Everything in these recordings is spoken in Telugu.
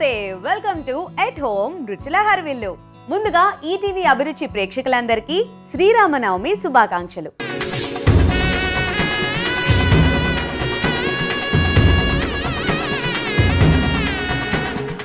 నమస్తే. వెల్కమ్ టు ఎట్ హోమ్ రుచుల హర్విల్లు ముందుగా ఈటీవీ అభిరుచి ప్రేక్షకులందరికీ శ్రీరామనవమి శుభాకాంక్షలు.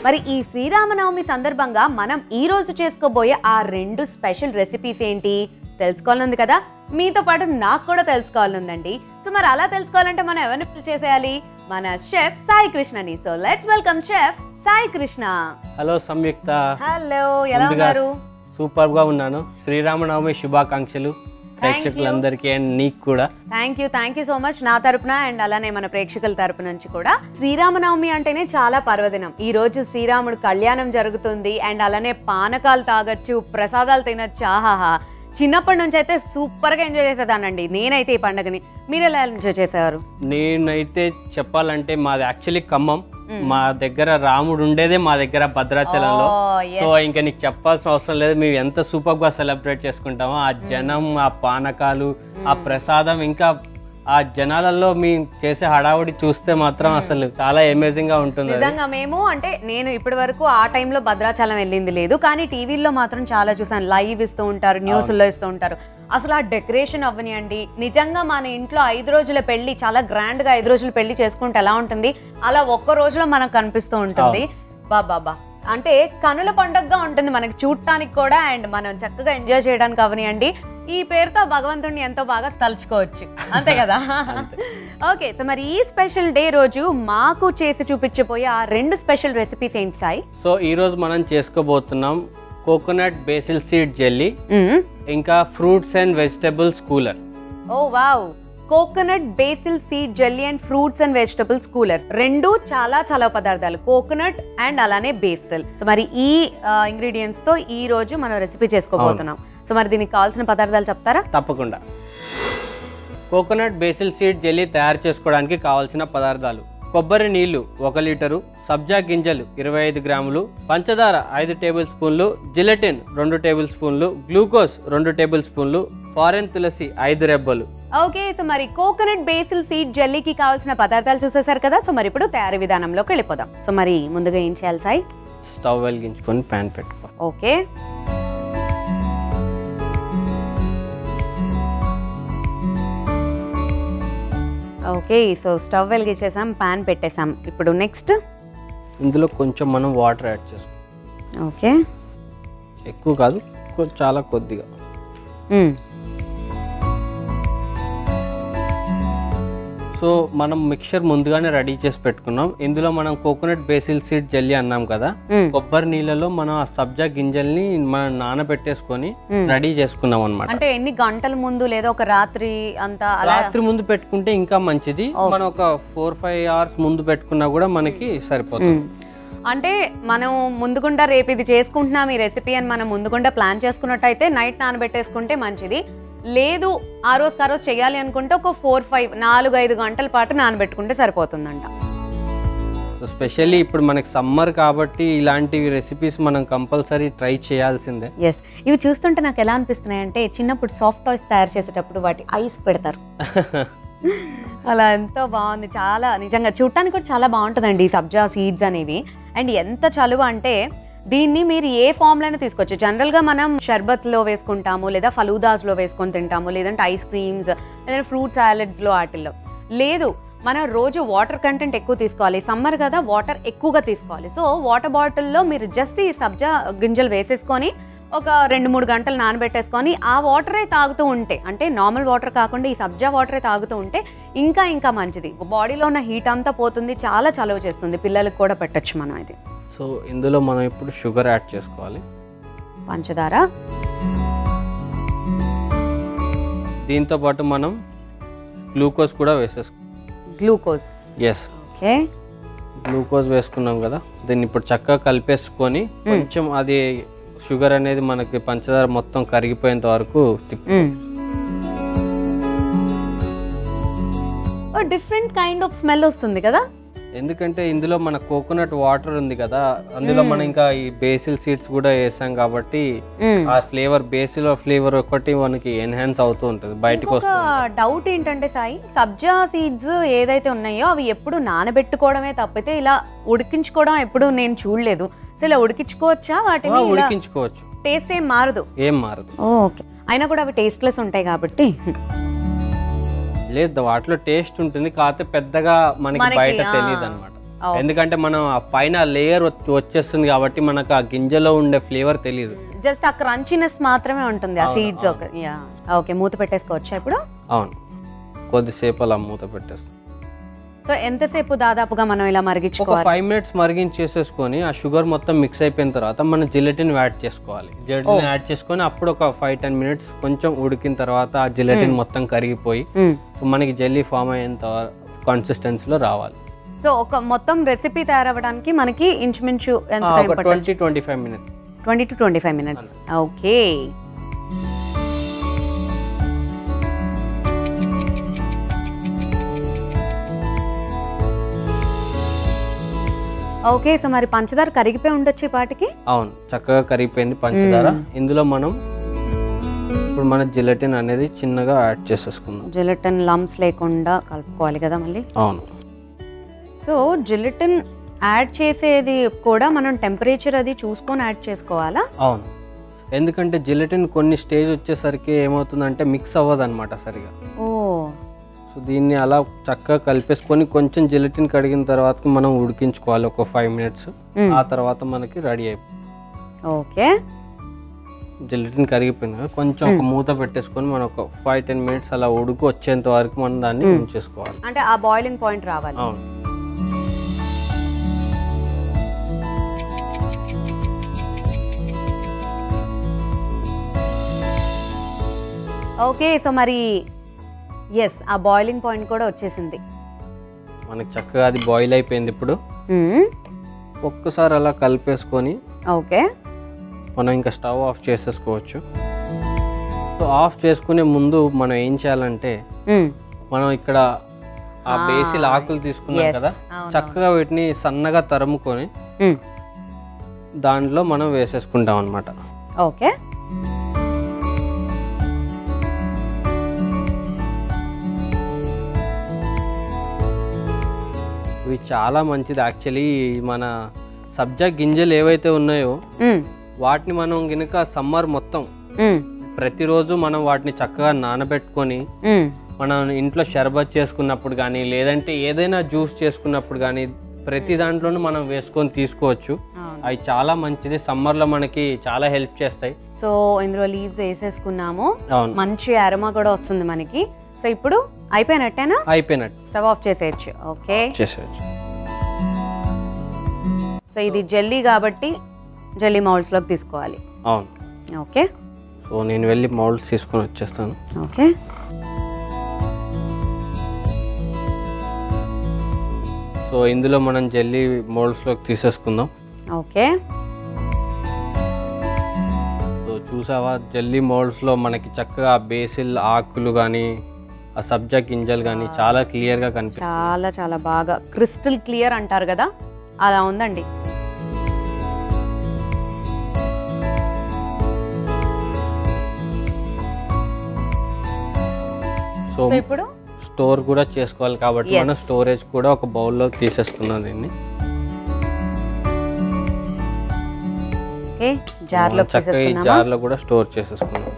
మరి ఈ శ్రీరామనవమి సందర్భంగా మనం ఈ రోజు చేసుకోబోయే ఆ రెండు స్పెషల్ రెసిపీస్ ఏంటి? తెలుసుకోవాలనుంది కదా? మీతో పాటు నాకు కూడా తెలుసుకోవాలనుందండి. సో మరి అలా తెలుసుకోవాలంటే మనం ఎవరిని చేసేయాలి? మన chef Sai కృష్ణని. So let's welcome chef Sai Krishna. Hello Samyuktha. Hello ఎలా ఉన్నారు? సూపర్గా ఉన్నాను. శ్రీరామనవమి శుభాకాంక్షలు ప్రేక్షకులందరికీ అండ్ నీకు కూడా. Thank you thank you so much నా తరపున అండ్ అలానే మన ప్రేక్షకుల తరపు నుంచి కూడా. శ్రీరామనవమి అంటేనే చాలా పర్వదినం. ఈ రోజు శ్రీరాముడు కళ్యాణం జరుగుతుంది అండ్ అలానే పానకాలు తాగొచ్చు ప్రసాదాలు తినొచ్చు ఆహాహా. చిన్నప్పటి నుంచి అయితే సూపర్గా ఎంజాయ్ చేసేదానండి నేనైతే ఈ పండుగని. మీరు ఎలా ఎంజాయ్ చేసేవారు? నేనైతే చెప్పాలంటే మాది యాక్చువల్లీ ఖమ్మం. మా దగ్గర రాముడు ఉండేదే మా దగ్గర భద్రాచలంలో. సో ఇంకా నీకు చెప్పాల్సిన అవసరం లేదు మేము ఎంత సూపర్గా సెలబ్రేట్ చేసుకుంటామో ఆ జనం ఆ పానకాలు ఆ ప్రసాదం ఇంకా ఆ జనాలలో మేము చేసే హడావుడి చూస్తే మాత్రం అసలు చాలా అమేజింగ్గా ఉంటుంది. నిజంగా మేము అంటే నేను ఇప్పటి వరకు ఆ టైంలో భద్రాచలం వెళ్ళింది లేదు కానీ టీవీల్లో మాత్రం చాలా చూసాను లైవ్ ఇస్తూ ఉంటారు న్యూస్లో ఇస్తూ ఉంటారు. అసలు ఆ డెకరేషన్ అవ్వనియండి. నిజంగా మన ఇంట్లో ఐదు రోజుల పెళ్ళి చాలా గ్రాండ్గా ఐదు రోజుల పెళ్ళి చేసుకుంటే ఎలా ఉంటుంది? అలా ఒక్క రోజులో మనకు కనిపిస్తూ ఉంటుంది. బాబా అంటే కనుల పండగగా ఉంటుంది మనకి చూడటానికి కూడా అండ్ మనం చక్కగా ఎంజాయ్ చేయడానికి అవనియండి ఈ పేరుతో భగవంతుడిని ఎంతో బాగా తలుచుకోవచ్చు. అంతే కదా? ఓకే సో మరి ఈ స్పెషల్ డే రోజు మాకు చేసి చూపించబోయే ఆ రెండు స్పెషల్ రెసిపీస్ ఏంటి సాయి? సో ఈ రోజు మనం చేసుకోబోతున్నాం కోకోనట్ బేసిల్ సీడ్ జెల్లీ ఇంకా fruits and vegetables cooler oh wow! Coconut basil seed jelly and fruits and vegetables coolers రెండు చాలా చాలా పదార్థాలు. కోకోనట్ అండ్ అలానే బేసిల్. సో మరి ఈ ఇంగ్రీడియంట్స్తో ఈ రోజు మనం రెసిపీ చేసుకోబోతున్నాం. సో మరి దీనికి కావాల్సిన పదార్థాలు చెప్తారా? తప్పకుండా. కోకోనట్ బేసిల్ సీడ్ జెల్లీ తయారు చేసుకోవడానికి కావాల్సిన పదార్థాలు. కొబ్బరి నీళ్ళు ఒక లీటరు సబ్జా గింజలు ఇరవై ఐదు గ్రాములు పంచదార ఐదు టేబుల్ స్పూన్లు జిలెటిన్ రెండు టేబుల్ స్పూన్లు గ్లూకోజ్ రెండు టేబుల్ స్పూన్లు ఫారెన్ తులసి ఐదు రెబ్బలు. ఓకే సో మరి కోకోనట్ బేసిల్ సీడ్ జెల్లీకి కావాల్సిన పదార్థాలు చూసేశారు కదా సో మరి ఇప్పుడు తయారీ విధానంలోకి వెళ్ళిపోదాం. సో మరి ముందుగా ఏం చేయాలి సాయి? స్టవ్ వెలిగించుకొని ప్యాన్ పెట్టుకో. ఓకే. ఓకే సో స్టవ్ వెలిగించేసాం పాన్ పెట్టేసాం. ఇప్పుడు నెక్స్ట్ ఇందులో కొంచెం మనం వాటర్ యాడ్ చేసుకో ఓకే ఎక్కువ కాదు చాలా కొద్దిగా. సో మనం మిక్చర్ ముందుగానే రెడీ చేసి పెట్టుకున్నాం. ఇందులో మనం కోకోనట్ బేసిల్ సీడ్ జెల్లీ అన్నాం కదా కొబ్బరి నీళ్ళలో మనం ఆ సబ్జా గింజల్ని మనం నానబెట్టేసుకొని రెడీ చేసుకున్నాం అనమాట అంటే ఎన్ని గంటల ముందు లేదా ఒక రాత్రి అంతా అలా? రాత్రి ముందు పెట్టుకుంటే ఇంకా మంచిది. మనం ఒక ఫోర్ ఫైవ్ అవర్స్ ముందు పెట్టుకున్నా కూడా మనకి సరిపోతుంది. అంటే మనం ముందుగుండా రేపు ఇది చేసుకుంటున్నాం ఈ రెసిపీ అని మనం ముందుగుండా ప్లాన్ చేసుకున్నట్టయితే నైట్ నానబెట్టేసుకుంటే మంచిది. లేదు ఆ రోజు ఆ రోజు చేయాలి అనుకుంటే ఒక ఫోర్ ఫైవ్ నాలుగు ఐదు గంటల పాటు నానబెట్టుకుంటే సరిపోతుందంట. సో స్పెషల్లీ ఇప్పుడు మనకి సమ్మర్ కాబట్టి ఇలాంటి రెసిపీస్ మనం కంపల్సరీ ట్రై చేయాల్సిందే. ఎస్ ఇవి చూస్తుంటే నాకు ఎలా అనిపిస్తున్నాయి అంటే చిన్నప్పుడు సాఫ్ట్ టాయ్స్ తయారు చేసేటప్పుడు వాటి ఐస్ పెడతారు. అలా ఎంతో బాగుంది. చాలా నిజంగా చూడటానికి కూడా చాలా బాగుంటుందండి ఈ సబ్జా సీడ్స్ అనేవి. అండ్ ఎంత చలువ అంటే దీన్ని మీరు ఏ ఫామ్లో అయినా తీసుకోవచ్చు. జనరల్గా మనం షర్బత్లో వేసుకుంటాము లేదా ఫలూదాస్లో వేసుకొని తింటాము లేదంటే ఐస్ క్రీమ్స్ లేదంటే ఫ్రూట్ సాలెడ్స్లో వాటిల్లో. లేదు మనం రోజు వాటర్ కంటెంట్ ఎక్కువ తీసుకోవాలి. సమ్మర్ కదా వాటర్ ఎక్కువగా తీసుకోవాలి. సో వాటర్ బాటిల్లో మీరు జస్ట్ ఈ సబ్జా గింజలు వేసేసుకొని ఒక రెండు మూడు గంటలు నానబెట్టేసుకొని ఆ వాటరే తాగుతూ ఉంటే అంటే నార్మల్ వాటర్ కాకుండా ఈ సబ్జా వాటరే తాగుతూ ఉంటే ఇంకా ఇంకా మంచిది. బాడీలో ఉన్న హీట్ అంతా పోతుంది చాలా చలువ చేస్తుంది. పిల్లలకు కూడా పెట్టొచ్చు మనం ఇది. సో ఇందులో మనం ఇప్పుడు షుగర్ యాడ్ చేసుకోవాలి. పంచదార. దీంతో పాటు మనం గ్లూకోజ్ కూడా వేసేసుకో గ్లూకోజ్. Yes okay. గ్లూకోజ్ వేసుకున్నాం కదా దీన్ని ఇప్పుడు చక్కగా కలిపేసుకొని కొంచెం అది షుగర్ అనేది మనకి పంచదార మొత్తం కరిగిపోయేంత వరకు డిఫరెంట్ కైండ్ ఆఫ్ స్మెల్ వస్తుంది కదా? ఎందుకంటే ఇందులో మన కోకోనట్ వాటర్ ఉంది కదా అందులో మనం ఇంకా ఈ బేసిల్ సీడ్స్ కూడా వేసాం కాబట్టి. ఆ ఫ్లేవర్ బేసిల్ ఫ్లేవర్ ఒకటి మనకి ఎన్హాన్స్ అవుతూ ఉంటుంది బయటకు వస్తుంది డౌట్ ఏంటంటే సాయి సబ్జా సీడ్స్ ఏదైతే ఉన్నాయో అవి ఎప్పుడు నానబెట్టుకోవడమే తప్పితే ఇలా ఉడికించుకోవడం ఎప్పుడు నేను చూడలేదు. సో ఇలా ఉడికించుకోవచ్చా? వాటిని ఉడికించుకోవచ్చు. టేస్ట్ ఏం మారదు? ఏం మారదు. ఓకే. అయినా కూడా అవి టేస్ట్లెస్ ఉంటాయి కాబట్టి. లేదు వాటిలో టేస్ట్ ఉంటుంది. కాకపోతే పెద్దగా మనకి బయట. తెలియదు అనమాట. ఎందుకంటే మనం ఆ పైన లేయర్ వచ్చేస్తుంది కాబట్టి మనకు ఆ గింజలో ఉండే ఫ్లేవర్ తెలియదు జస్ట్ ఆ క్రంచినెస్ మాత్రమే ఉంటుంది ఆ సీడ్స్ ఓకే మూత పెట్టేసుకోవచ్చా ఇప్పుడు? అవును. కొద్దిసేపు అలా మూత పెట్టేస్తాం. సో ఎంతసేపు దాదాపుగా మనం ఇలా ఒక మరిగించుకోవాలి? ఫైవ్ మినిట్స్ మరిగించేసేసుకొని ఆ షుగర్ మొత్తం మిక్స్ అయిపోయిన తర్వాత మనం జిలెటిన్ యాడ్ చేసుకోవాలి. జిలెటిన్ యాడ్ చేసుకొని అప్పుడు ఒక ఫైవ్ టెన్ మినిట్స్ కొంచెం ఉడికిన తర్వాత ఆ జిలెటిన్ మొత్తం కరిగిపోయి. మనకి జెల్లీ ఫామ్ అయ్యేంత కన్సిస్టెన్సీలో రావాలి. సో ఒక మొత్తం రెసిపీ తయారవ్వడానికి మనకి ఇంచుమించు ఎంత ఆ, టైం ఒక పడుతుంది? Twenty twenty five minutes twenty to twenty five minutes okay okay so మరి పంచదార కరిగిపోయి ఉండొచ్చు పాటికి? అవును చక్కగా కరిగిపోయింది పంచదార. ఇందులో మనం ఇప్పుడు మన జిలెటిన్ అనేది చిన్నగా యాడ్ చేసేసుకుందాం. జిలెటిన్ లమ్స్ లేకుండా కలుపుకోవాలి కదా మళ్ళీ? అవును. సో జిలెటిన్ యాడ్ చేసేది కూడా మనం టెంపరేచర్ అది చూసుకొని యాడ్ చేసుకోవాలా? అవును. ఎందుకంటే జిలెటిన్ కొన్ని స్టేజ్ వచ్చేసరికి ఏమవుతుందంటే మిక్స్ అవ్వదు అనమాట సరిగా. ఓ. సో దీన్ని అలా చక్కగా కలిపేసుకొని కొంచెం జిలెటిన్ కడిగిన తర్వాత మనం ఉడికించుకోవాలి ఒక ఫైవ్ మినిట్స్. ఆ తర్వాత మనకి రెడీ అయిపోయింది ఓకే. జిలెటిన్ కరిగిపోయింది కదా కొంచెం ఒక మూత పెట్టేసుకొని మనం ఒక ఫైవ్ టెన్ మినిట్స్ అలా ఉడుకు వచ్చేంత వరకు మనం దాన్ని ఉంచేసుకోవాలి. అంటే ఆ బాయిలింగ్ పాయింట్ రావాలి. అవును. ఓకే సో మరి ఎస్ ఆ బాయిలింగ్ పాయింట్ కూడా వచ్చేసింది మనకి చక్కగా అది బాయిల్ అయిపోయింది ఇప్పుడు మ్మ్. ఒక్కసారి అలా కలిపేసుకొని ఓకే మనం ఇంకా స్టవ్ ఆఫ్ చేసేసుకోవచ్చు సో ఆఫ్ చేసుకునే ముందు మనం ఏం చేయాలంటే మ్మ్. మనం ఇక్కడ ఆ ఆ, బేసిల్ ఆకులు తీసుకున్నాం. కదా చక్కగా వీటిని సన్నగా తరుముకొని మ్మ్. దాంట్లో మనం వేసేసుకుంటాం అనమాట ఓకే ఇవి చాలా మంచిది యాక్చువల్లీ మన సబ్జా గింజలు ఏవైతే ఉన్నాయో. వాటిని మనం గనుక సమ్మర్ మొత్తం. ప్రతిరోజు మనం వాటిని చక్కగా నానబెట్టుకొని. మనం ఇంట్లో షర్బత్ చేసుకున్నప్పుడు కానీ లేదంటే ఏదైనా జ్యూస్ చేసుకున్నప్పుడు కానీ ప్రతి దాంట్లోనూ మనం వేసుకొని తీసుకోవచ్చు. అవి చాలా మంచిది సమ్మర్లో మనకి చాలా హెల్ప్ చేస్తాయి సో ఇందులో లీవ్స్ వేసేసుకున్నాము మంచి అరమా కూడా వస్తుంది మనకి సో ఇప్పుడు అయిపోయినట్టేనా? అయిపోయినట్టు. స్టవ్ ఆఫ్ చేసేయచ్చు. ఓకే. చేసేయచ్చు. సో ఇది జెల్లీ కాబట్టి జెల్లీ మౌల్డ్స్లోకి తీసుకోవాలి. అవును. ఓకే. సో నేను వెళ్ళి మౌల్డ్స్ తీసుకొని వచ్చేస్తాను. ఓకే. సో ఇందులో మనం జెల్లీ మోల్డ్స్లోకి తీసేసుకుందాం. ఓకే. సో చూసావా? జెల్లీ మోల్డ్స్లో మనకి చక్కగా బేసిల్ ఆకులు కానీ ఆ సబ్జా గింజలు కానీ చాలా క్లియర్గా కనిపిస్తాయి చాలా చాలా బాగా క్రిస్టల్ క్లియర్ అంటారు కదా? అలా ఉందండి. సో ఇప్పుడు? స్టోర్ కూడా చేసుకోవాలి కాబట్టి. మనం స్టోరేజ్ కూడా ఒక బౌల్లో తీసేసుకున్నాం దీన్ని. జార్లో చక్కగా ఈ జార్లో కూడా స్టోర్ చేసేసుకున్నాం.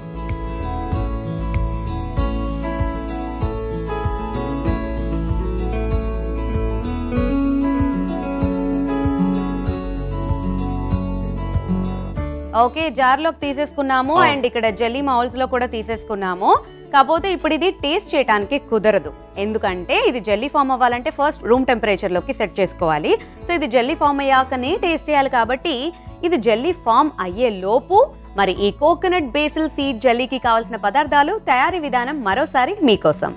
ఓకే జార్లోకి తీసేసుకున్నాము. అండ్ ఇక్కడ జెల్లీ మౌల్స్లో కూడా తీసేసుకున్నాము. కాకపోతే ఇప్పుడు ఇది టేస్ట్ చేయడానికి కుదరదు. ఎందుకంటే ఇది జెల్లీ ఫామ్ అవ్వాలంటే ఫస్ట్ రూమ్ టెంపరేచర్లోకి సెట్ చేసుకోవాలి. సో ఇది జెల్లీ ఫామ్ అయ్యాకనే టేస్ట్ చేయాలి కాబట్టి ఇది జెల్లీ ఫామ్ అయ్యే లోపు మరి ఈ కోకోనట్ బేసిల్ సీడ్ జెల్లీకి కావాల్సిన పదార్థాలు తయారీ విధానం మరోసారి మీకోసం.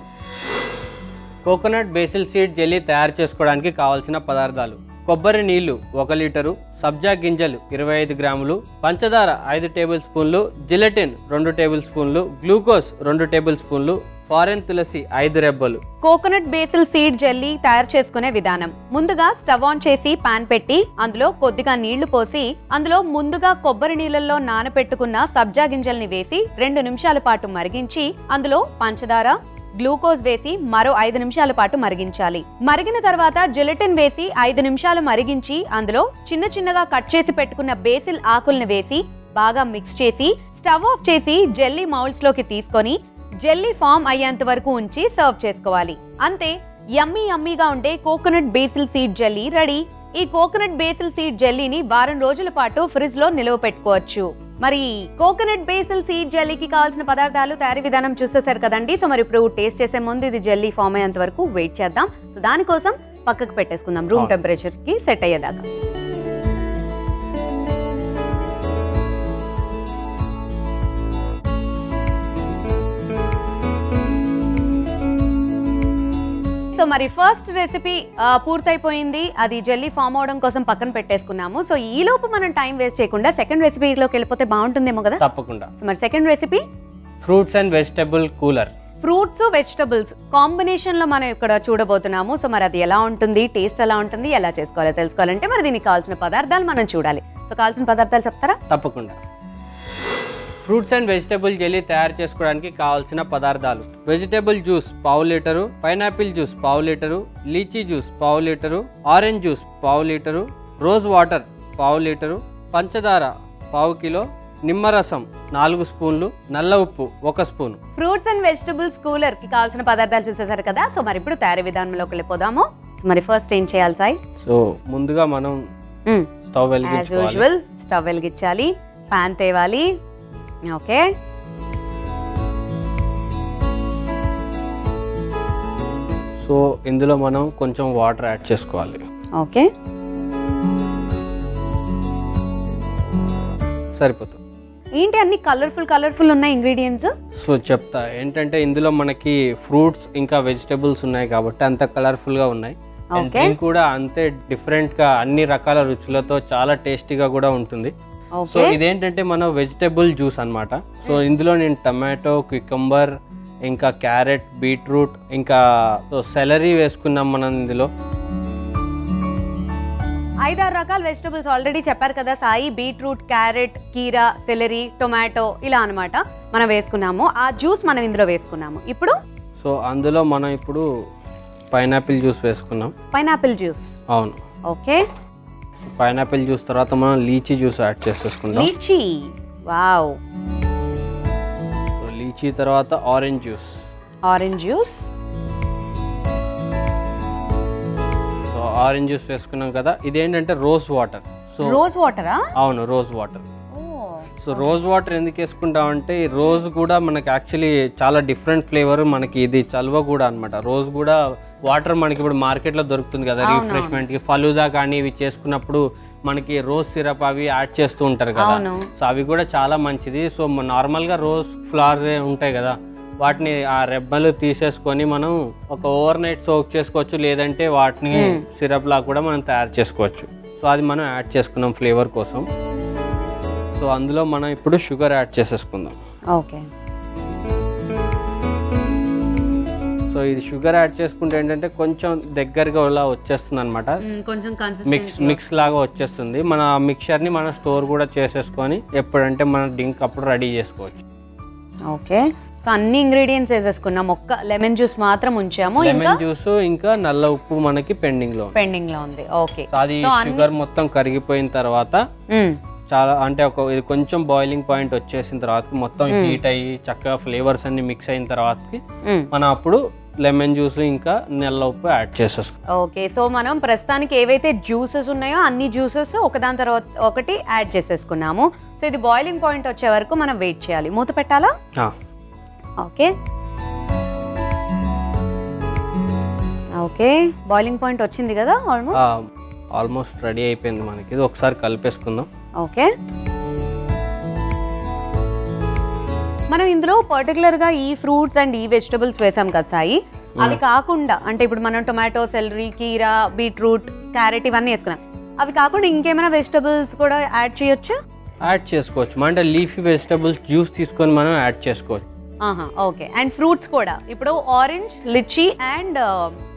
కోకోనట్ బేసిల్ సీడ్ జెల్లీ తయారు చేసుకోవడానికి కావాల్సిన పదార్థాలు. కొబ్బరి నీళ్ళు ఒక లీటరు సబ్జా గింజలు ఇరవై ఐదు గ్రాములు పంచదార ఐదు టేబుల్ స్పూన్లు జిలెటిన్ రెండు టేబుల్ స్పూన్లు గ్లూకోజ్ రెండు టేబుల్ స్పూన్లు ఫారెన్ తులసి ఐదు రెబ్బలు. కోకోనట్ బేసిల్ సీడ్ జెల్లీ తయారు చేసుకునే విధానం. ముందుగా స్టవ్ ఆన్ చేసి పాన్ పెట్టి అందులో కొద్దిగా నీళ్ళు పోసి అందులో ముందుగా కొబ్బరి నీళ్ళల్లో నానపెట్టుకున్న సబ్జా గింజల్ని వేసి రెండు నిమిషాల పాటు మరిగించి అందులో పంచదార గ్లూకోజ్ వేసి మరో ఐదు నిమిషాల పాటు మరిగించాలి. మరిగిన తర్వాత జిలెటిన్ వేసి ఐదు నిమిషాలు మరిగించి అందులో చిన్న చిన్నగా కట్ చేసి పెట్టుకున్న బేసిల్ ఆకుల్ని వేసి బాగా మిక్స్ చేసి స్టవ్ ఆఫ్ చేసి జెల్లీ మౌల్స్లోకి తీసుకొని జెల్లీ ఫామ్ అయ్యేంత వరకు ఉంచి సర్వ్ చేసుకోవాలి. అంతే యమ్మీ యమ్మీగా ఉండే coconut basil seed jelly ready ఈ కోకోనట్ బేసిల్ సీడ్ జెల్లీని వారం రోజుల పాటు ఫ్రిడ్జ్లో నిల్వ పెట్టుకోవచ్చు. మరి కోకోనట్ బేసిల్ సీడ్ జెల్లీకి కావాల్సిన పదార్థాలు తయారీ విధానం చూసేసారు కదండి. సో మరి ఇప్పుడు టేస్ట్ చేసే ముందు ఇది జెల్లీ ఫామ్ అయ్యేంత వరకు వెయిట్ చేద్దాం. సో దానికోసం పక్కకు పెట్టేసుకుందాం. రూమ్ అవును. టెంపరేచర్కి సెట్ అయ్యేదాకా. సో మరి ఫస్ట్ రెసిపీ పూర్తయిపోయింది. అది జెల్లీ ఫామ్ అవడం కోసం పక్కన పెట్టేసుకున్నాము. సో ఈ లోపు మనం టైం వేస్ట్ చేయకుండా సెకండ్ రెసిపీలోకి వెళ్ళిపోతే బాగుంటుందేమో కదా? తప్పకుండా. సో మరి second recipe fruits and vegetable cooler fruits vegetables కాంబినేషన్లో మనం ఇక్కడ చూడబోతున్నాము. సో మరి అది ఎలా ఉంటుంది టేస్ట్ ఎలా ఉంటుంది ఎలా చేసుకోవాలో తెలుసుకోవాలంటే మరి దీనికి కావాల్సిన పదార్థాలు మనం చూడాలి. సో కావాల్సిన పదార్థాలు చెప్తారా? తప్పకుండా. ఫ్రూట్స్ అండ్ వెజిటబుల్ జెల్లీ తయారు చేసుకోవడానికి కావాల్సిన పదార్థాలు. వెజిటబుల్ జ్యూస్ పావు లీటరు పైనాపిల్ జ్యూస్ పావు లీటరు లీచీ జ్యూస్ పావు లీటరు ఆరెంజ్ జ్యూస్ పావు లీటరు రోజ్ వాటర్ పావు లీటరు పంచదార పావు కిలో నిమ్మరసం నాలుగు స్పూన్లు నల్ల ఉప్పు ఒక స్పూన్. ఫ్రూట్స్ అండ్ వెజిటబుల్స్ కూలర్కి కావాల్సిన పదార్థాలు చూసేసారు కదా సో మరి ఇప్పుడు తయారీ విధానంలోకి వెళ్ళిపోదాము. మరి ఫస్ట్ ఏం చేయాలి సాయి? సో ముందుగా మనం స్టవ్ యూజువల్ స్టవ్ వెలిగించాలి పాన్ తేవాలి. ఓకే? సో ఇందులో మనం కొంచెం వాటర్ యాడ్ చేసుకోవాలి. ఓకే. సరిపోతుంది. ఏంటి అన్ని కలర్ఫుల్ కలర్ఫుల్ ఉన్న ఇంగ్రీడియంట్స్? సో చెప్తా. ఏంటంటే ఇందులో మనకి ఫ్రూట్స్ ఇంకా వెజిటబుల్స్ ఉన్నాయి కాబట్టి అంత కలర్ఫుల్గా ఉన్నాయి డ్రింక్ కూడా అంతే డిఫరెంట్గా అన్ని రకాల రుచులతో చాలా టేస్టీగా కూడా ఉంటుంది. సో ఇదేంటంటే మన వెజిటబుల్ జ్యూస్ అన్నమాట. సో ఇందులో నేను టమాటో క్వికంబర్ ఇంకా క్యారెట్ బీట్రూట్ ఇంకా సెలరీ వేసుకున్నాం మనం ఇందులో. ఐదారు రకాల వెజిటబుల్స్ ఆల్రెడీ చెప్పారు కదా సాయి బీట్రూట్ క్యారెట్ కీరా సెలరీ టొమాటో ఇలా అన్నమాట మనం వేసుకున్నాము. ఆ జ్యూస్ మనం ఇందులో వేసుకున్నాము. ఇప్పుడు? సో అందులో మనం ఇప్పుడు పైనాపిల్ జ్యూస్ వేసుకున్నాం. Pineapple juice. అవును. ఓకే. పైనాపిల్ జ్యూస్ తర్వాత మనం లీచీ జ్యూస్ యాడ్ చేసేసుకుంటాం లీచీ? వావ్. లీచీ తర్వాత orange juice. Orange juice. So orange juice వేసుకున్నాం కదా ఇదేంటంటే రోజ్ వాటర్. సో రోజ్ వాటరా? అవును rose water. So rose water ఎందుకు వేసుకుంటామంటే ఈ రోజ్ కూడా మనకి యాక్చువల్లీ చాలా డిఫరెంట్ ఫ్లేవర్ మనకి ఇది చలువ కూడా అన్నమాట. రోజ్ కూడా వాటర్ మనకి ఇప్పుడు మార్కెట్లో దొరుకుతుంది కదా. రిఫ్రెష్మెంట్కి ఫలూదా కానీ ఇవి చేసుకున్నప్పుడు మనకి రోజ్ సిరప్ అవి యాడ్ చేస్తూ ఉంటారు కదా. సో అవి కూడా చాలా మంచిది. సో నార్మల్గా రోజ్ ఫ్లవర్స్ ఉంటాయి కదా వాటిని ఆ రెబ్బలు తీసేసుకొని మనం ఒక ఓవర్ నైట్ సోక్ చేసుకోవచ్చు లేదంటే వాటిని సిరప్ లా కూడా మనం తయారు చేసుకోవచ్చు. సో అది మనం యాడ్ చేసుకున్నాం ఫ్లేవర్ కోసం. సో అందులో మనం ఇప్పుడు షుగర్ యాడ్ చేసేసుకుందాం. ఓకే. సో ఇది షుగర్ యాడ్ చేసుకుంటే ఏంటంటే కొంచెం దగ్గరగా ఇలా వచ్చేస్తుంది అనమాట కొంచెం మిక్స్ మిక్స్ లాగా వచ్చేస్తుంది. మన మిక్చర్ని మనం స్టోర్ కూడా చేసేసుకొని ఎప్పుడంటే మన డ్రింక్ అప్పుడు రెడీ చేసుకోవచ్చు. ఓకే. సో అన్ని ఇంగ్రీడియంట్స్ వేసేసుకున్నాం. ఒక్క లెమన్ జ్యూస్ మాత్రం ఉంచాము. లెమన్ జ్యూస్ ఇంకా నల్ల ఉప్పు మనకి పెండింగ్లో ఉంది. పెండింగ్లో ఉంది. ఓకే. అది షుగర్ మొత్తం కరిగిపోయిన తర్వాత చాలా అంటే ఒక ఇది కొంచెం బాయిలింగ్ పాయింట్ వచ్చేసిన తర్వాత మొత్తం హీట్ అయ్యి చక్కగా ఫ్లేవర్స్ అన్ని మిక్స్ అయిన తర్వాతకి మనం అప్పుడు లెమన్ జ్యూస్ ఇంకా నల్ల ఉప్పు యాడ్ చేసేసుకో ఓకే సో మనం ప్రస్తుతానికి ఏవైతే జ్యూసెస్ ఉన్నాయో అన్ని జ్యూసెస్ ఒకదాని తర్వాత ఒకటి యాడ్ చేసేసుకున్నాము. సో ఇది బాయిలింగ్ పాయింట్ వచ్చే వరకు మనం వెయిట్ చేయాలి. మూత పెట్టాలా? ఓకే ఓకే బాయిలింగ్ పాయింట్ వచ్చింది కదా ఆల్మోస్ట్ ఆల్మోస్ట్ రెడీ అయిపోయింది మనకి. ఇది ఒకసారి కలిపేసుకుందాం. ఓకే? మనం ఇందులో పర్టికులర్గా ఈ ఫ్రూట్స్ అండ్ ఈ వెజిటబుల్స్ వేసాం కదా సాయి. అవి కాకుండా అంటే ఇప్పుడు మనం టొమాటో సెలరీ కీరా బీట్రూట్ క్యారెట్ ఇవన్నీ వేసుకున్నాం. అవి కాకుండా ఇంకేమైనా వెజిటబుల్స్ కూడా యాడ్ చేయొచ్చా? యాడ్ చేసుకోవచ్చు. మన అంటే లీఫీ వెజిటబుల్స్ జ్యూస్ తీసుకొని మనం యాడ్ చేసుకోవచ్చు. ఓకే. అండ్ ఫ్రూట్స్ కూడా. ఇప్పుడు orange lychee and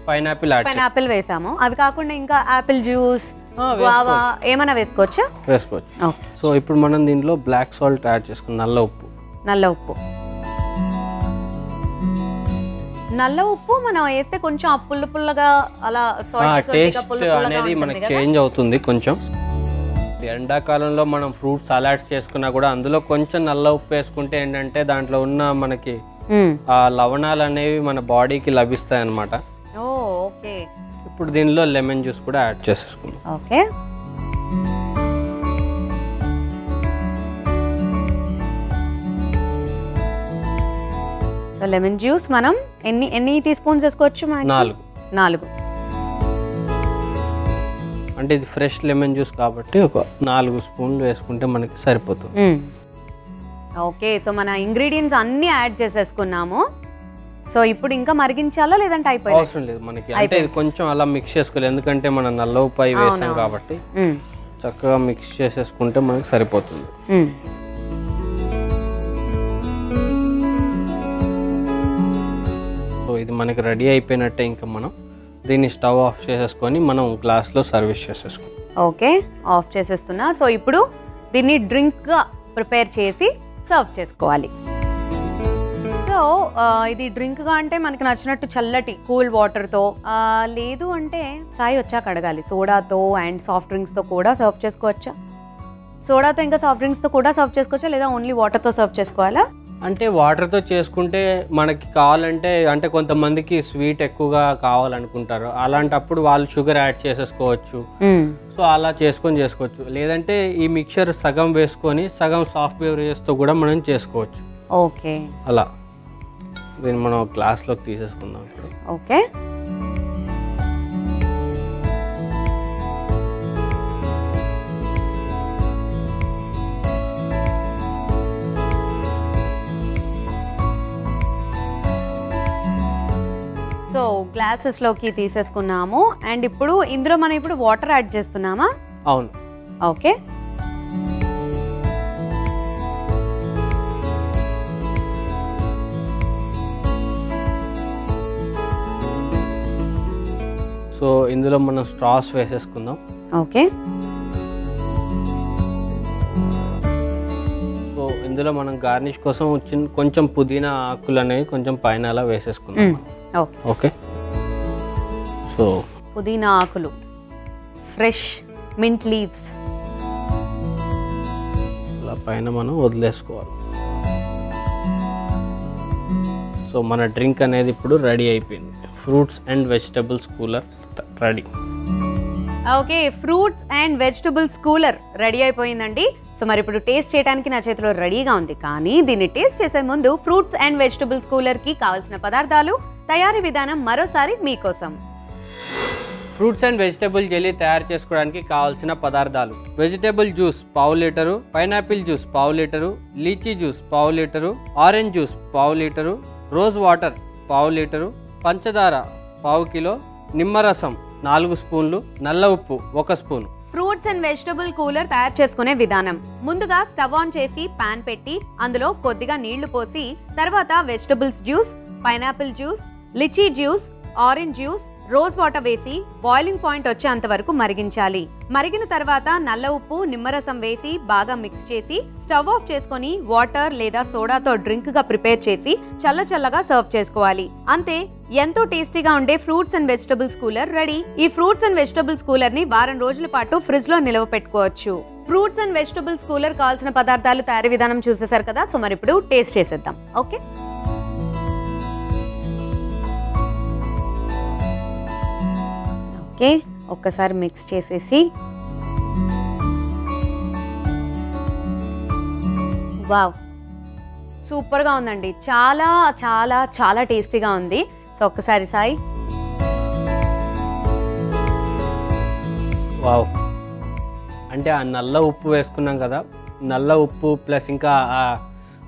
pineapple pineapple వేసాము. అవి కాకుండా ఇంకా యాపిల్ జ్యూస్ గువావా ఏమైనా వేసుకోవచ్చా. వేసుకోవచ్చు? సో ఇప్పుడు మనం దీంట్లో బ్లాక్ సాల్ట్ యాడ్ చేసుకున్నాం నల్ల ఉప్పు. నల్ల ఉప్పు. నల్ల ఉప్పు మనం వేస్తే కొంచెం ఆ పుల్ల పుల్లగా అలా టేస్ట్ అనేది మనకి? చేంజ్ అవుతుంది కొంచెం. ఎండాకాలంలో మనం ఫ్రూట్ సలాడ్స్ చేసుకున్నా కూడా అందులో కొంచెం నల్ల ఉప్పు వేసుకుంటే ఏంటంటే దాంట్లో ఉన్న మనకి. ఆ లవణాలు అనేవి మన బాడీకి లభిస్తాయి ఓకే. ఇప్పుడు దీనిలో లెమన్ జ్యూస్ కూడా యాడ్ చేసేసుకుందాం. ఓకే. సో లెమన్ జ్యూస్ మనం ఎన్ని ఎన్ని టీ స్పూన్స్ వేసుకోవచ్చు? నాలుగు. నాలుగు. అంటే ఇది ఫ్రెష్ లెమన్ జ్యూస్ కాబట్టి ఒక నాలుగు స్పూన్లు వేసుకుంటే మనకి సరిపోతుంది. ఓకే సో మన ఇంగ్రీడియంట్స్ అన్నీ యాడ్ చేసేసుకున్నాము. సో ఇప్పుడు ఇంకా మరిగించాలా లేదంటే అయిపోయింది అవసరం లేదు మనకి. అంటే కొంచెం అలా మిక్స్ చేసుకోవాలి. ఎందుకంటే మనం నల్ల అవి వేసాం. కాబట్టి చక్కగా మిక్స్ చేసేసుకుంటే మనకి సరిపోతుంది. సో ఇది మనకి రెడీ అయిపోయినట్టే ఇంకా మనం దీన్ని స్టవ్ ఆఫ్ చేసేసుకొని మనం గ్లాస్లో సర్వీస్ చేసేసుకుంటాం ఓకే ఆఫ్ చేసేస్తున్నా. సో ఇప్పుడు దీన్ని డ్రింక్గా ప్రిపేర్ చేసి సర్వ్ చేసుకోవాలి. సో ఇది డ్రింక్గా అంటే మనకి నచ్చినట్టు చల్లటి కూల్ వాటర్తో లేదు అంటే చాయ్ వచ్చాక అడగాలి. సోడాతో అండ్ సాఫ్ట్ డ్రింక్స్తో కూడా సర్వ్ చేసుకోవచ్చా? సోడాతో ఇంకా సాఫ్ట్ డ్రింక్స్తో కూడా సర్వ్ చేసుకోవచ్చా? లేదా ఓన్లీ వాటర్తో సర్వ్ చేసుకోవాలా? అంటే వాటర్తో చేసుకుంటే మనకి కావాలంటే అంటే కొంతమందికి స్వీట్ ఎక్కువగా కావాలనుకుంటారు. అలాంటప్పుడు వాళ్ళు షుగర్ యాడ్ చేసేసుకోవచ్చు. సో అలా చేసుకొని చేసుకోవచ్చు. లేదంటే ఈ మిక్చర్ సగం వేసుకొని సగం సాఫ్ట్ బేవరేజెస్తో కూడా మనం చేసుకోవచ్చు. ఓకే. అలా. దీన్ని మనం గ్లాస్లోకి తీసేసుకుందాం ఇప్పుడు. ఓకే. సో గ్లాసెస్లోకి తీసేసుకున్నాము. అండ్ ఇప్పుడు ఇందులో మనం ఇప్పుడు వాటర్ యాడ్ చేస్తున్నామా? అవును. ఓకే. సో ఇందులో మనం స్ట్రాస్ వేసేసుకుందాం. ఓకే. సో ఇందులో మనం గార్నిష్ కోసం చిన్న కొంచెం పుదీనా ఆకులు అనేవి కొంచెం పైన అలా వేసేసుకుందాం ఓకే. సో పుదీనా ఆకులు. Fresh mint leaves. అలా పైన మనం వదిలేసుకోవాలి. సో మన డ్రింక్ అనేది ఇప్పుడు రెడీ అయిపోయింది. Fruits and vegetables cooler ready okay. Fruits and vegetables cooler ready అయిపోయిందండి. సో మరి ఇప్పుడు టేస్ట్ చేయడానికి నా చేతిలో రెడీగా ఉంది. కానీ దీన్ని టేస్ట్ చేసే ముందు ఫ్రూట్స్ అండ్ వెజిటబుల్స్ కూలర్కి కావాల్సిన పదార్థాలు తయారీ విధానం మరోసారి మీకోసం. ఫ్రూట్స్ అండ్ వెజిటబుల్ జెల్లీ తయారు చేసుకోవడానికి కావాల్సిన పదార్థాలు. వెజిటబుల్ జ్యూస్ పావు లీటరు పైనాపిల్ జ్యూస్ పావు లీటరు లీచీ జ్యూస్ పావు లీటరు ఆరెంజ్ జ్యూస్ పావు లీటరు రోజ్ వాటర్ పావు లీటరు పంచదార పావు కిలో నిమ్మరసం నాలుగు స్పూన్లు నల్ల ఉప్పు ఒక spoon. Fruits and vegetable cooler తయారు చేసుకునే విధానం. ముందుగా స్టవ్ ఆన్ చేసి పాన్ పెట్టి అందులో కొద్దిగా నీళ్ళు పోసి తర్వాత vegetables juice pineapple juice lychee juice orange juice rose water వేసి బాయిలింగ్ పాయింట్ వచ్చేంత వరకు మరిగించాలి. మరిగిన తర్వాత నల్ల ఉప్పు నిమ్మరసం వేసి బాగా మిక్స్ చేసి స్టవ్ ఆఫ్ చేసుకొని వాటర్ లేదా సోడాతో డ్రింక్గా ప్రిపేర్ చేసి చల్ల చల్లగా సర్వ్ చేసుకోవాలి. అంతే ఎంతో టేస్టీగా ఉండే fruits and vegetables cooler ready. ఈ ఫ్రూట్స్ అండ్ వెజిటబుల్స్ కూలర్ని వారం రోజుల పాటు ఫ్రిడ్జ్లో నిల్వ పెట్టుకోవచ్చు. ఫ్రూట్స్ అండ్ వెజిటబుల్స్ కూలర్ కావాల్సిన పదార్థాలు తయారీ విధానం చూసేసారు కదా సో మరి ఇప్పుడు టేస్ట్ చేసేద్దాం. ఓకే? ఓకే? ఒక్కసారి మిక్స్ చేసేసి. వావ్! సూపర్గా ఉందండి. చాలా చాలా చాలా టేస్టీగా ఉంది. సో ఒక్కసారి సాయి. వావ్! అంటే ఆ నల్ల ఉప్పు వేసుకున్నాం కదా? నల్ల ఉప్పు ప్లస్ ఇంకా ఆ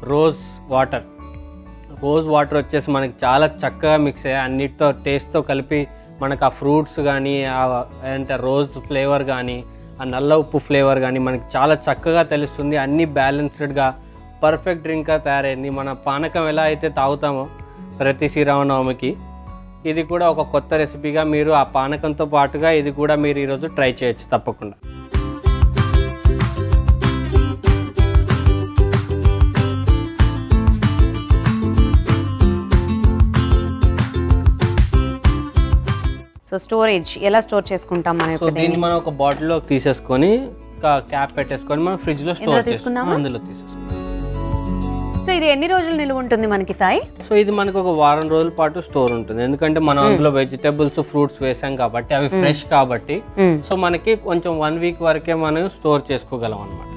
రోజ్ వాటర్. రోజ్ వాటర్ వచ్చేసి మనకి చాలా చక్కగా మిక్స్ అయ్యాయి. అన్నిటితో టేస్ట్తో కలిపి మనకు ఆ ఫ్రూట్స్ కానీ అంటే రోజ్ ఫ్లేవర్ కానీ ఆ నల్ల ఉప్పు ఫ్లేవర్ కానీ మనకి చాలా చక్కగా తెలుస్తుంది. అన్నీ బ్యాలెన్స్డ్గా పర్ఫెక్ట్ డ్రింక్గా తయారైంది. మన పానకం ఎలా అయితే తాగుతామో ప్రతి శ్రీరామనవమికి ఇది కూడా ఒక కొత్త రెసిపీగా మీరు ఆ పానకంతో పాటుగా ఇది కూడా మీరు ఈరోజు ట్రై చేయొచ్చు తప్పకుండా. సో స్టోరేజ్ ఎలా స్టోర్ చేసుకుంటాం మనం సో దీన్ని మనం ఒక బాటిల్లో తీసేసుకొని క్యాప్ పెట్టేసుకొని మనం ఫ్రిడ్జ్లో ఇందులో స్టోర్? చేసుకుందాం అందులో తీసేసుకుందాం. సో ఇది ఎన్ని రోజులు నిలువ ఉంటుంది మనకి సాయి? సో ఇది మనకు ఒక వారం రోజుల పాటు స్టోర్ ఉంటుంది. ఎందుకంటే మనం అందులో వెజిటబుల్స్ ఫ్రూట్స్ వేసాం కాబట్టి అవి ఫ్రెష్ కాబట్టి. సో మనకి కొంచెం వన్ వీక్ వరకే మనం స్టోర్ చేసుకోగలం అనమాట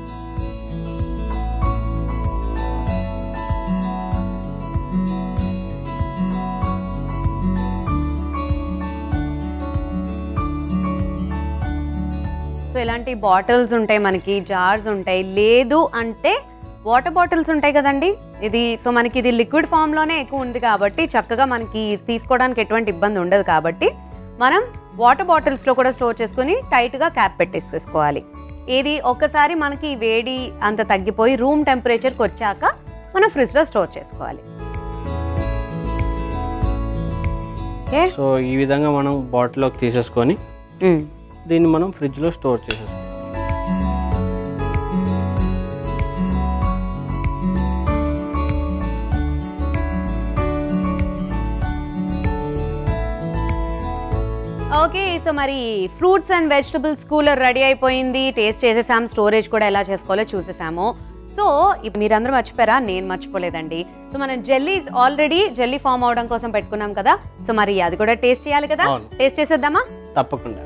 సో ఇలాంటి బాటిల్స్ ఉంటాయి మనకి జార్స్ ఉంటాయి. లేదు అంటే వాటర్ బాటిల్స్ ఉంటాయి కదండి. ఇది సో మనకి ఇది లిక్విడ్ ఫామ్లోనే ఎక్కువ ఉంది కాబట్టి చక్కగా మనకి తీసుకోవడానికి ఎటువంటి ఇబ్బంది ఉండదు కాబట్టి మనం వాటర్ బాటిల్స్లో కూడా స్టోర్ చేసుకుని టైట్గా క్యాప్ పెట్టేసేసుకోవాలి. ఇది ఒక్కసారి మనకి వేడి అంత తగ్గిపోయి రూమ్ టెంపరేచర్కి వచ్చాక మనం ఫ్రిడ్జ్లో స్టోర్ చేసుకోవాలి. సో ఈ విధంగా మనం బాటిల్లోకి తీసేసుకొని. దీన్ని మనం ఫ్రిడ్జ్లో స్టోర్ చేసేసుకోవాలి ఓకే సో మరి fruits and vegetables cooler ready అయిపోయింది. టేస్ట్ చేసేసాం స్టోరేజ్ కూడా ఎలా చేసుకోవాలో చూసేసాము. సో ఇప్పుడు మీరందరూ మర్చిపోయారా? నేను మర్చిపోలేదండి. సో మనం జెల్లీస్ ఆల్రెడీ జెల్లీ ఫామ్ అవడం కోసం పెట్టుకున్నాం కదా. సో మరి అది కూడా టేస్ట్ చేయాలి కదా. టేస్ట్ చేసేద్దామా? తప్పకుండా.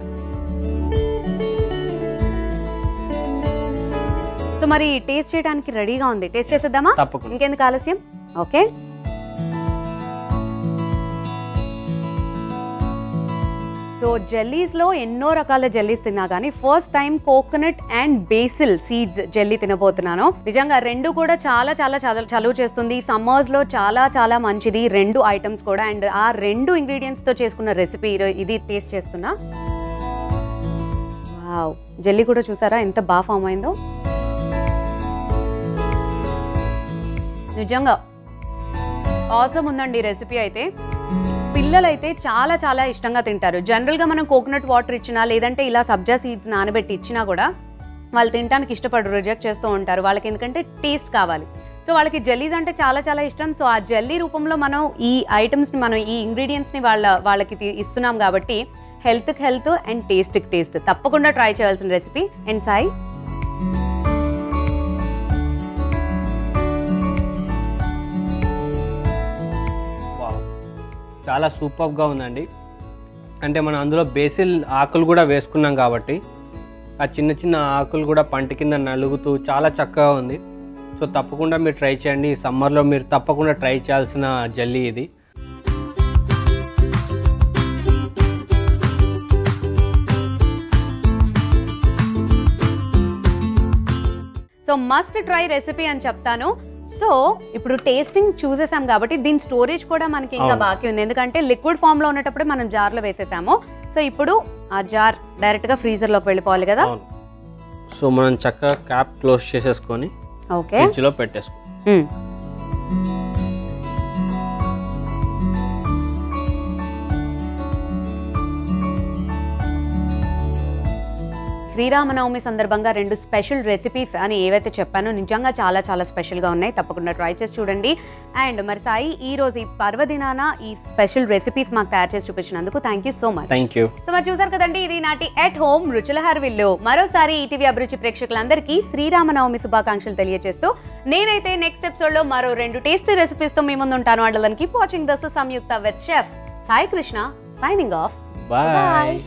సో మరి టేస్ట్ చేయడానికి రెడీగా ఉంది. టేస్ట్ చేసేద్దామా? తప్పకుండా. ఇంకెందుకు ఆలస్యం? ఓకే. సో జెల్లీస్లో ఎన్నో రకాల జెల్లీస్ తిన్నా కానీ first time coconut and basil seeds jelly తినబోతున్నాను. నిజంగా రెండు కూడా చాలా చాలా చదువు చలువ చేస్తుంది సమ్మర్స్లో చాలా చాలా మంచిది. రెండు ఐటమ్స్ కూడా. అండ్ ఆ రెండు ఇంగ్రీడియంట్స్తో చేసుకున్న రెసిపీ ఇది టేస్ట్ చేస్తున్నా. జెల్లీ కూడా చూసారా? ఎంత బాగా ఫామ్ అయిందో. నిజంగా అవసరం ఉందండి రెసిపీ అయితే. పిల్లలైతే చాలా చాలా ఇష్టంగా తింటారు. జనరల్గా మనం కోకోనట్ వాటర్ ఇచ్చినా లేదంటే ఇలా సబ్జా సీడ్స్ నానబెట్టి ఇచ్చినా కూడా వాళ్ళు తినడానికి ఇష్టపడరు రిజెక్ట్ చేస్తూ ఉంటారు. వాళ్ళకి ఎందుకంటే టేస్ట్ కావాలి. సో వాళ్ళకి జెల్లీస్ అంటే చాలా చాలా ఇష్టం. సో ఆ జెల్లీ రూపంలో మనం ఈ ఐటమ్స్ని మనం ఈ ఇంగ్రీడియంట్స్ని వాళ్ళ వాళ్ళకి ఇస్తున్నాం కాబట్టి హెల్త్కి హెల్త్ అండ్ టేస్ట్కి టేస్ట్ తప్పకుండా ట్రై చేయాల్సిన రెసిపీ అండ్ సాయి? చాలా సూపర్గా ఉందండి. అంటే మనం అందులో బేసిల్ ఆకులు కూడా వేసుకున్నాం కాబట్టి ఆ చిన్న చిన్న ఆకులు కూడా పంట కింద నలుగుతూ చాలా చక్కగా ఉంది. సో తప్పకుండా మీరు ట్రై చేయండి. ఈ సమ్మర్లో మీరు తప్పకుండా ట్రై చేయాల్సిన జల్లీ ఇది. సో మస్ట్ ట్రై రెసిపీ అని చెప్తాను. సో ఇప్పుడు టేస్టింగ్ చూసేసాం కాబట్టి దీని స్టోరేజ్ కూడా మనకి ఇంకా. బాకీ ఉంది. ఎందుకంటే లిక్విడ్ ఫామ్లో ఉన్నప్పుడు మనం జార్లో వేసేసాము. సో ఇప్పుడు ఆ జార్ డైరెక్ట్గా ఫ్రీజర్లోకి వెళ్ళిపోవాలి కదా? సో మనం చక్కగా క్యాప్ క్లోజ్ చేసేసుకొని ఓకే. ఫ్రిడ్జ్లో పెట్టేసుకో శ్రీరామనవమి సందర్భంగా రెండు స్పెషల్ రెసిపీస్ అని ఏవైతే చెప్పానో నిజంగా చాలా చాలా స్పెషల్గా ఉన్నాయి. తప్పకుండా ట్రై చేసి చూడండి. అండ్ మరి సాయి ఈ రోజు ఈ పర్వదినాన ఈ స్పెషల్ రెసిపీస్ మాకు తయారు చేసి చూపించినందుకు thank you so much thank you so మరి చూసారు కదండి ఇది నాటి ఎట్ హోమ్ రుచుల హర్విల్లు మరోసారి ఈటీవీ అభిరుచి ప్రేక్షకులందరికీ శ్రీరామనవమి శుభాకాంక్షలు తెలియజేస్తూ నేనైతే నెక్స్ట్ ఎపిసోడ్లో మరో రెండు టేస్టీ రెసిపీస్తో మీ ముందు ఉంటాను. అండలకి watching this Samyuktha with chef Sai Krishna signing off bye.